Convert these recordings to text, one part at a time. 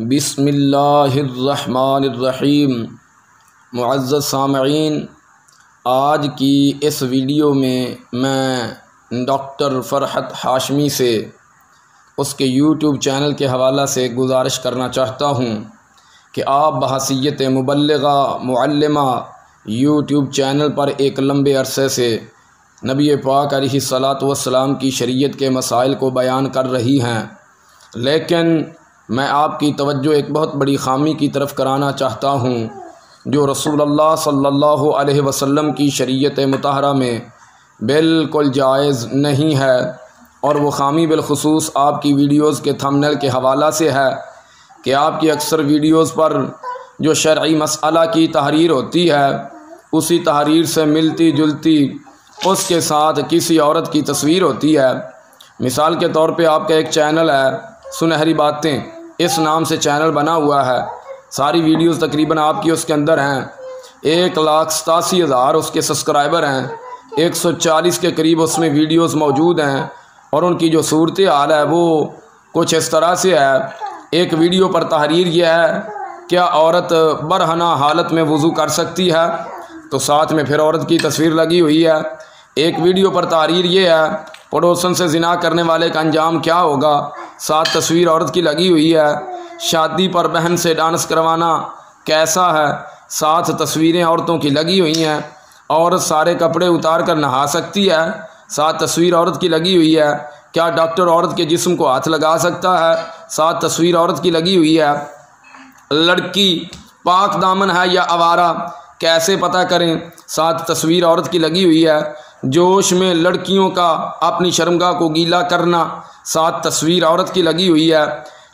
بسم اللہ الرحمن الرحیم۔ معزز سامعین، آج کی اس ویڈیو میں میں ڈاکٹر فرحت ہاشمی سے اس کے یوٹیوب چینل کے حوالہ سے گزارش کرنا چاہتا ہوں کہ آپ بحثیت مبلغہ معلمہ یوٹیوب چینل پر ایک لمبے عرصے سے نبی پاک علیہ صلاۃ والسلام کی شریعت کے مسائل کو بیان کر رہی ہیں، لیکن میں آپ کی توجہ ایک بہت بڑی خامی کی طرف کرانا چاہتا ہوں، جو رسول اللہ صلی اللہ علیہ وسلم کی شریعت متحرہ میں بالکل جائز نہیں ہے اور وہ خامی بالخصوص آپ کی ویڈیوز کے تھمنل کے حوالہ سے ہے کہ آپ کی اکثر ویڈیوز پر جو شرعی مسئلہ کی تحریر ہوتی ہے، اسی تحریر سے ملتی جلتی اس کے ساتھ کسی عورت کی تصویر ہوتی ہے۔ مثال کے طور پہ آپ کا ایک چینل ہے، سنہری باتیں۔ اس نام سے چینل بنا ہوا ہے۔ ساری ویڈیوز تقریباً آپ کی اس کے اندر ہیں۔ ایک لاکھ ستاسی ہزار اس کے سبسکرائبر ہیں۔ ایک سو چالیس کے قریب اس میں ویڈیوز موجود ہیں۔ اور ان کی جو صورت حال ہے وہ کچھ اس طرح سے ہے۔ ایک ویڈیو پر تحریر یہ ہے، کیا عورت برہنہ حالت میں وضو کر سکتی ہے؟ تو ساتھ میں پھر عورت کی تصویر لگی ہوئی ہے۔ ایک ویڈیو پر تحریر یہ ہے، پڑوسن سے زنا کرنے والے کا انجام کیا ہوگا؟ ساتھ تصویر عورت کی لگی ہوئی ہے۔ شادی پر بہن سے ڈانس کروانا کیسا ہے؟ ساتھ تصویریں عورتوں کی لگی ہوئی ہیں۔ عورت سارے کپڑے اتار کر نہا سکتی ہے۔ ساتھ تصویر عورت کی لگی ہوئی ہے۔ کیا ڈاکٹر عورت کے جسم کو ہاتھ لگا سکتا ہے؟ ساتھ تصویر عورت کی لگی ہوئی ہے۔ لڑکی پاک دامن ہے یا آوارہ؟ کیسے پتہ کریں؟ ساتھ تصویر عورت کی لگی ہوئی ہے۔ جوش میں لڑکیوں کا اپنی شرمگاہ کو گیلا کرنا۔ ساتھ تصویر عورت کی لگی ہوئی ہے۔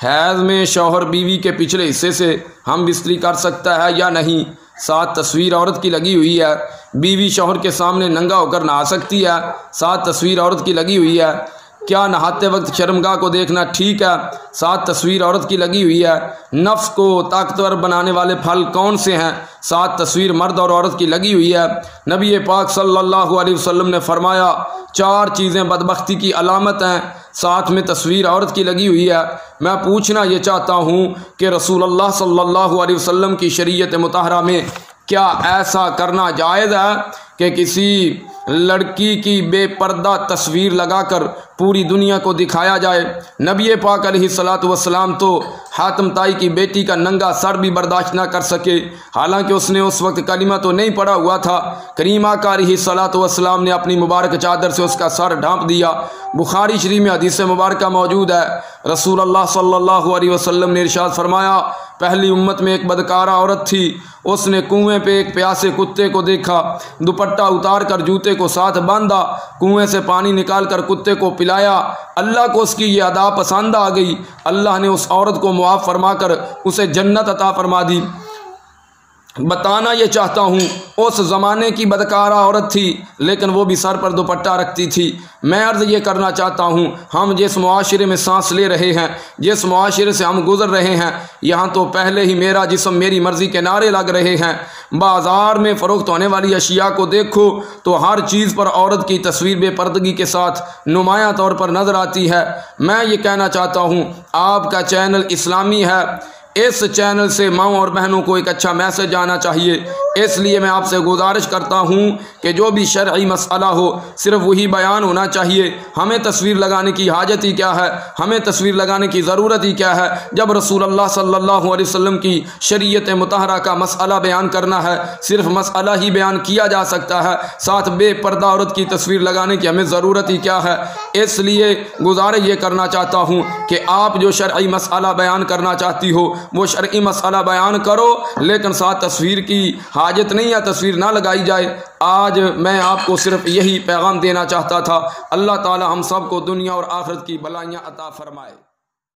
حیض میں شوہر بیوی کے پچھلے حصے سے ہم بستری کر سکتا ہے یا نہیں؟ ساتھ تصویر عورت کی لگی ہوئی ہے۔ بیوی شوہر کے سامنے ننگا ہو کر نہا سکتی ہے۔ ساتھ تصویر عورت کی لگی ہوئی ہے۔ کیا نہاتے وقت شرمگاہ کو دیکھنا ٹھیک ہے؟ ساتھ تصویر عورت کی لگی ہوئی ہے۔ نفس کو طاقتور بنانے والے پھل کون سے ہیں؟ ساتھ تصویر مرد اور عورت کی لگی ہوئی ہے۔ نبی پاک صلی اللہ علیہ وسلم نے فرمایا، چار چیزیں بدبختی کی علامت ہیں۔ ساتھ میں تصویر عورت کی لگی ہوئی ہے۔ میں پوچھنا یہ چاہتا ہوں کہ رسول اللہ صلی اللہ علیہ وسلم کی شریعت متحرہ میں کیا ایسا کرنا جائز ہے کہ کسی لڑکی کی بے پردہ تصویر لگا کر پوری دنیا کو دکھایا جائے۔ نبی پاک علیہ صلاۃ وسلام تو حاتم تائی کی بیٹی کا ننگا سر بھی برداشت نہ کر سکے۔ حالانکہ اس نے اس وقت کلمہ تو نہیں پڑا ہوا تھا۔ کریمہ کا علیہ صلاۃ وسلام نے اپنی مبارک چادر سے اس کا سر ڈھانپ دیا۔ بخاری شریف میں حدیث مبارکہ موجود ہے۔ رسول اللہ صلی اللہ علیہ وسلم نے ارشاد فرمایا پہلی امت میں ایک بدکارہ عورت تھی۔ اس نے کنویں پہ ایک پیاسے کتے کو دیکھا، دوپٹہ اتار کر جوتے کو ساتھ باندھا، کنویں سے پانی نکال کر کتے کو پلایا۔ اللہ کو اس کی یہ ادا پسند آ گئی۔ اللہ نے اس عورت کو معاف فرما کر اسے جنت عطا فرما دی۔ بتانا یہ چاہتا ہوں، اس زمانے کی بدکارہ عورت تھی، لیکن وہ بھی سر پر دوپٹہ رکھتی تھی۔ میں عرض یہ کرنا چاہتا ہوں، ہم جس معاشرے میں سانس لے رہے ہیں، جس معاشرے سے ہم گزر رہے ہیں، یہاں تو پہلے ہی میرا جسم میری مرضی کے نعرے لگ رہے ہیں۔ بازار میں فروخت ہونے والی اشیاء کو دیکھو تو ہر چیز پر عورت کی تصویر بے پردگی کے ساتھ نمایاں طور پر نظر آتی ہے۔ میں یہ کہنا چاہتا ہوں، آپ کا چینل اسلامی ہے۔ اس چینل سے ماؤں اور بہنوں کو ایک اچھا میسج آنا چاہیے۔ اس لیے میں آپ سے گزارش کرتا ہوں کہ جو بھی شرعی مسئلہ ہو، صرف وہی بیان ہونا چاہیے۔ ہمیں تصویر لگانے کی حاجت ہی کیا ہے؟ ہمیں تصویر لگانے کی ضرورت ہی کیا ہے؟ جب رسول اللہ صلی اللہ علیہ وسلم کی شریعت متحرہ کا مسئلہ بیان کرنا ہے، صرف مسئلہ ہی بیان کیا جا سکتا ہے۔ ساتھ بے پردہ عورت کی تصویر لگانے کی ہمیں ضرورت ہی کیا ہے؟ اس لیے گزارش یہ کرنا چاہتا ہوں کہ آپ جو شرعی مسئلہ بیان کرنا چاہتی ہو، وہ شرعی مسئلہ بیان کرو، لیکن ساتھ تصویر کی حاجت نہیں یا تصویر نہ لگائی جائے۔ آج میں آپ کو صرف یہی پیغام دینا چاہتا تھا۔ اللہ تعالی ہم سب کو دنیا اور آخرت کی بلائیاں عطا فرمائے۔